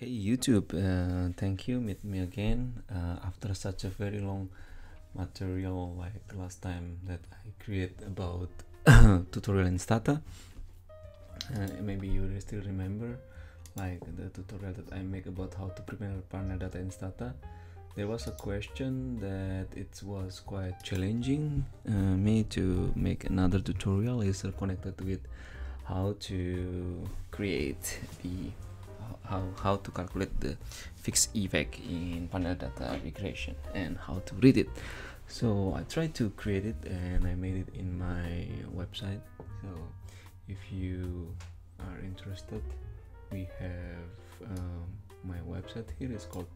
Hey YouTube, uh, thank you meet me again uh, after such a very long material like last time that I create about tutorial in Stata. Uh, maybe you still remember like the tutorial that I make about how to prepare panel data in Stata. There was a question that it was quite challenging uh, me to make another tutorial is connected with how to create the how, how to calculate the fixed effect in panel data regression and how to read it. So I tried to create it and I made it in my website. So if you are interested we have um, my website here. Is called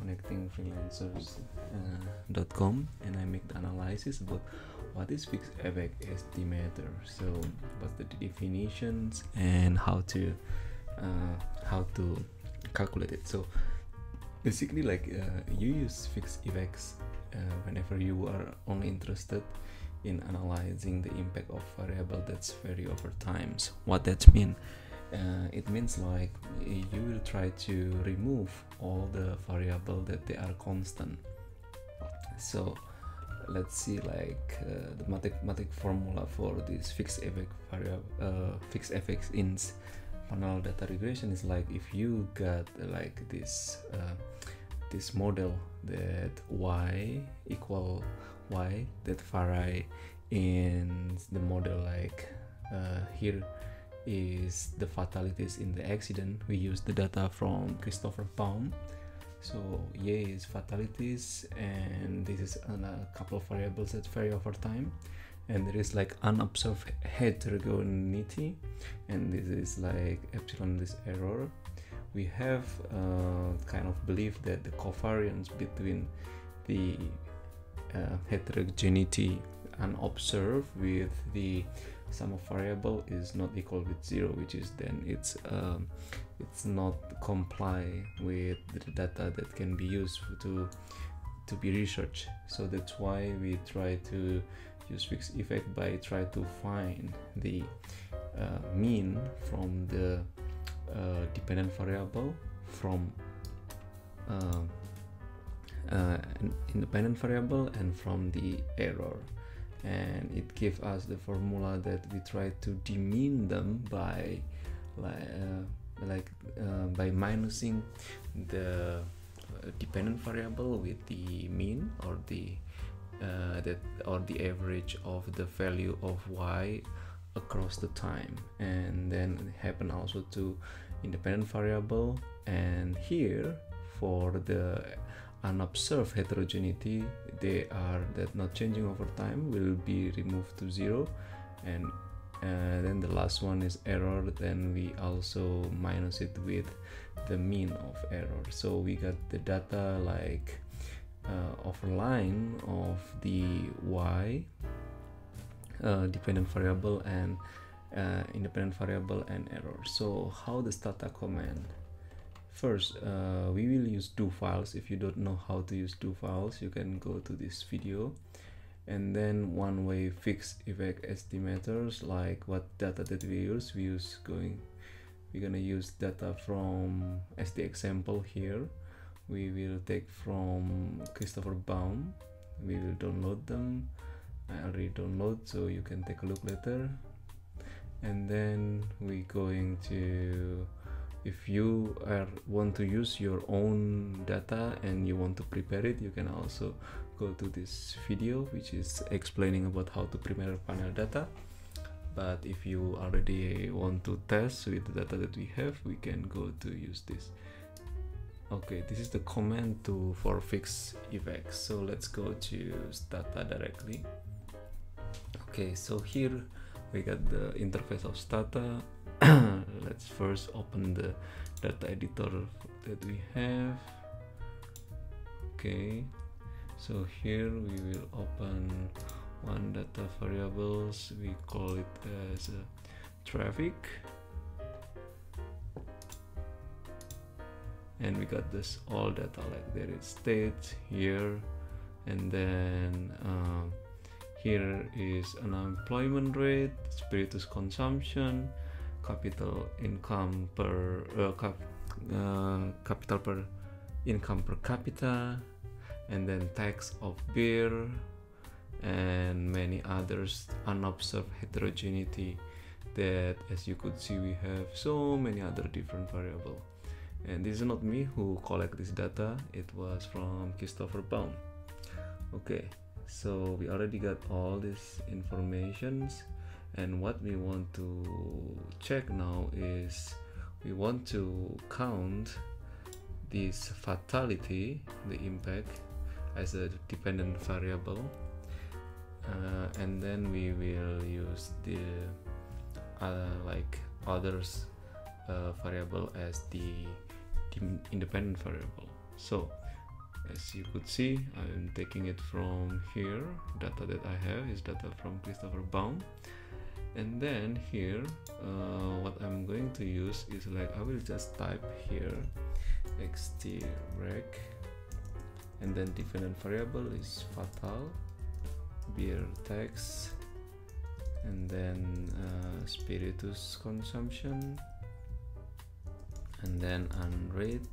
connectingfreelancers.com uh, and I make the analysis about what is fixed effect estimator. So what's the definitions and how to uh, how to calculate it. So basically like uh, you use fixed effects uh, whenever you are only interested in analyzing the impact of variable that's vary over times what that mean? Uh, it means like you will try to remove all the variable that they are constant. So let's see like uh, the mathematical formula for this fixed effect variable uh, fixed effects in panel data regression is like if you got like this uh, this model that y equal y that vary in the model like uh, here is the fatalities in the accident we use the data from Christopher Baum so y is fatalities and this is a couple of variables that vary over time and there is like unobserved heterogeneity and this is like epsilon this error. We have uh, kind of belief that the covariance between the uh, heterogeneity unobserved with the sum of variable is not equal with zero which is then it's um, it's not comply with the data that can be used to to be researched. So that's why we try to use fixed effect by try to find the uh, mean from the uh, dependent variable from uh, uh an independent variable and from the error. And it gives us the formula that we try to demean them by like, uh, like uh, by minusing the dependent variable with the mean or the uh, that or the average of the value of y across the time. And then happen also to independent variable. And here for the unobserved heterogeneity they are that not changing over time will be removed to zero. And uh, then the last one is error. Then we also minus it with the mean of error. So we got the data like uh, of line of the y uh, dependent variable and uh, independent variable and error. So how the stata command? First uh, we will use do files. If you don't know how to use do files you can go to this video. And then one way fix effect estimators like what data that we use. We use going we're gonna use data from as the example here we will take from Christopher Baum. We will download them. I already download so you can take a look later. And then we going to if you are want to use your own data and you want to prepare it you can also go to this video which is explaining about how to prepare panel data. But if you already want to test with the data that we have we can go to use this okay this is the command to for fix effects. So let's go to stata directly. Okay so here we got the interface of stata let's first open the data editor that we have. Okay so here we will open one data variables. We call it as uh, traffic and we got this all data like there is state here and then uh, here is unemployment rate spiritus consumption capital income per uh, cap, uh, capital per income per capita and then tax of beer and many others unobserved heterogeneity that as you could see we have so many other different variable and this is not me who collect this data it was from Christopher Baum okay so we already got all these informations and what we want to check now is we want to count this fatality the impact as a dependent variable. Uh, and then we will use the uh, like others uh, variable as the independent variable. So as you could see I'm taking it from here. Data that I have is data from Christopher Baum. And then here uh, what I'm going to use is like I will just type here xtreg and then dependent variable is fatal beer tax and then uh, spiritus consumption and then unread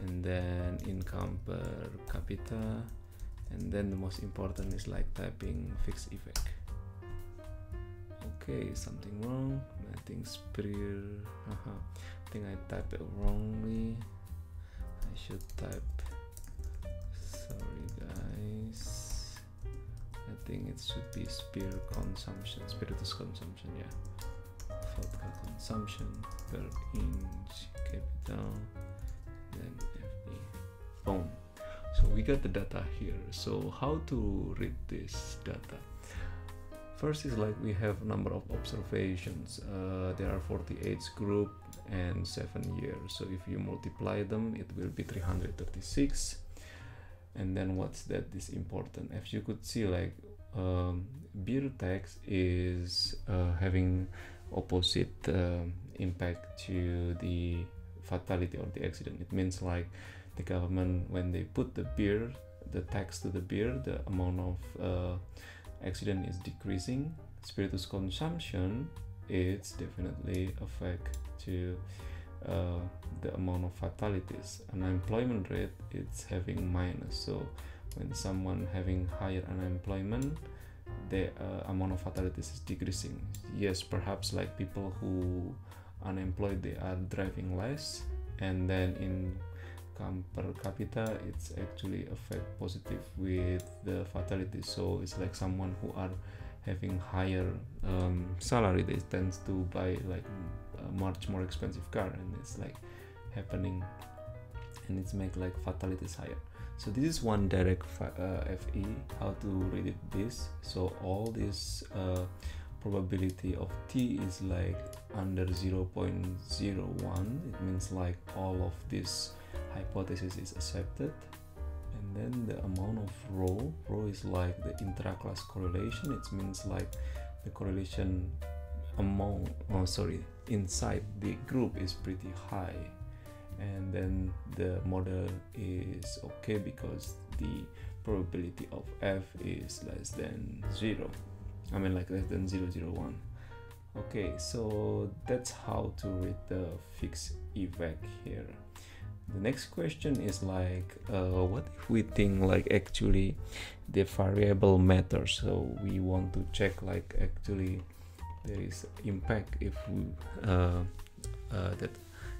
and then income per capita and then the most important is like typing fixed effect. Okay something wrong I think spirit uh -huh. I think I typed it wrongly. I should type sorry guys. I think it should be spear consumption spiritus consumption yeah. Vodka consumption per inch capital then boom. So we got the data here. So how to read this data? First is like we have number of observations. Uh, there are 48 group and 7 years so if you multiply them it will be 336 and then what's that is important? As you could see like um, beer tax is uh, having opposite uh, impact to the fatality or the accident. It means like the government when they put the beer the tax to the beer the amount of uh, accident is decreasing. Spiritus consumption it's definitely affect to uh, the amount of fatalities. Unemployment rate it's having minus. So when someone having higher unemployment the uh, amount of fatalities is decreasing. Yes perhaps like people who unemployed they are driving less and then in income per capita it's actually affect positive with the fatality. So it's like someone who are having higher um, salary they tends to buy like a much more expensive car and it's like happening and it's make like fatalities higher. So this is one direct uh, fe how to read it this. So all this uh, probability of t is like under 0.01 it means like all of this hypothesis is accepted. And then the amount of rho rho is like the intra-class correlation. It means like the correlation among oh sorry inside the group is pretty high. And then the model is okay because the probability of f is less than zero i mean like less than 001 okay so that's how to read the fixed effect here. The next question is like uh, what if we think like actually the variable matters? So we want to check like actually there is impact if we uh, uh, that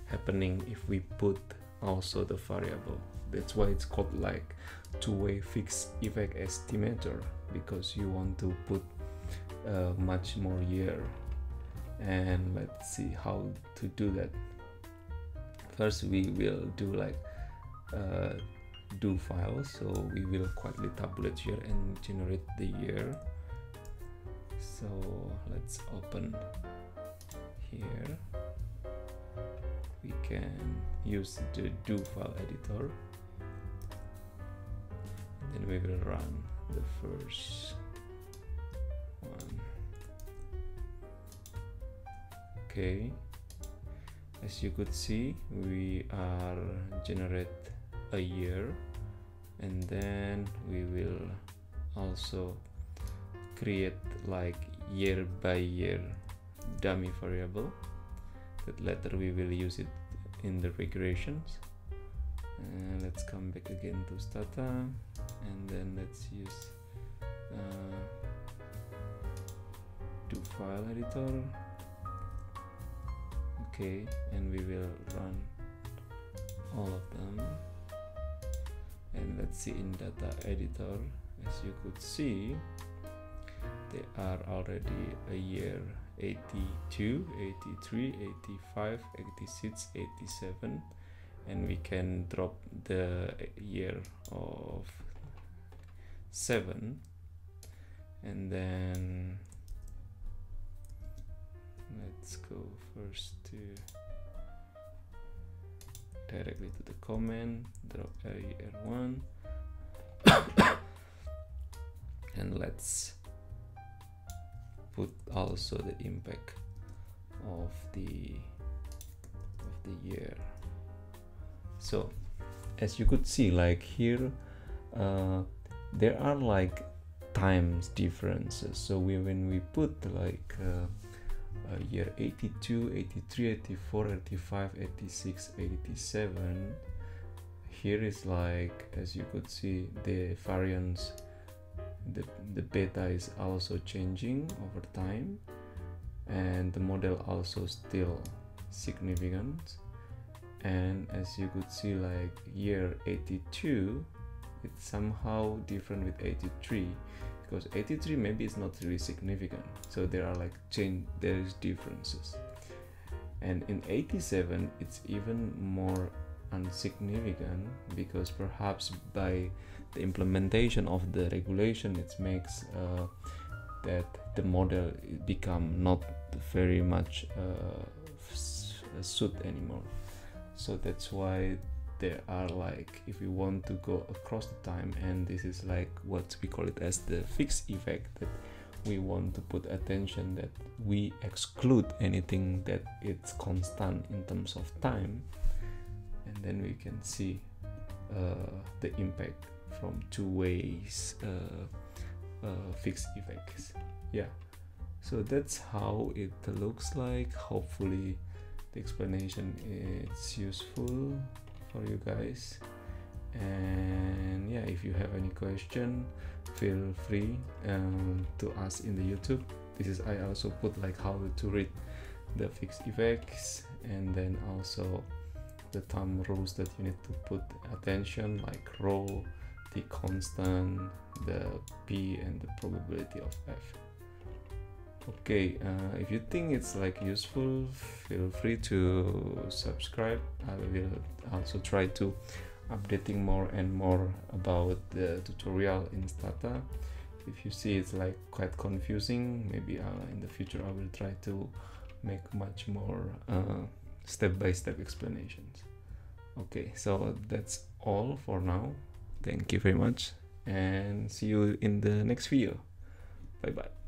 happening if we put also the variable. That's why it's called like two-way fixed effect estimator because you want to put uh, much more year. And let's see how to do that. First we will do like uh, do file so we will quietly tabulate here and generate the year. So let's open here. We can use the do file editor. And then we will run the first one. Okay. As you could see we are generate a year and then we will also create like year by year dummy variable. That later we will use it in the regressions. Uh, let's come back again to stata and then let's use file editor. Okay and we will run all of them. And let's see in data editor. As you could see they are already a year 82 83 85 86 87 and we can drop the year of 7 and then let's go first to directly to the command drop AR1 and let's put also the impact of the of the year. So as you could see like here uh, there are like times differences. So we when we put like uh, uh, year 82 83 84 85 86 87 here is like as you could see the variance the, the beta is also changing over time and the model also still significant. And as you could see like year 82 it's somehow different with 83 because 83 maybe it's not really significant. So there are like change there is differences. And in 87 it's even more insignificant because perhaps by the implementation of the regulation it makes uh, that the model become not very much uh, suit anymore. So that's why there are like if we want to go across the time and this is like what we call it as the fixed effect that we want to put attention that we exclude anything that it's constant in terms of time and then we can see uh, the impact from two ways uh, uh, fixed effects. Yeah. So that's how it looks like. Hopefully the explanation is useful for you guys. And yeah if you have any question feel free um, to ask in the youtube. This is i also put like how to read the fixed effects and then also the time rules that you need to put attention like rho the constant the p and the probability of f okay uh, if you think it's like useful feel free to subscribe. I will also try to updating more and more about the tutorial in stata. If you see it's like quite confusing maybe uh, in the future i will try to make much more uh, step-by-step -step explanations. Okay so that's all for now. Thank you very much and see you in the next video. Bye bye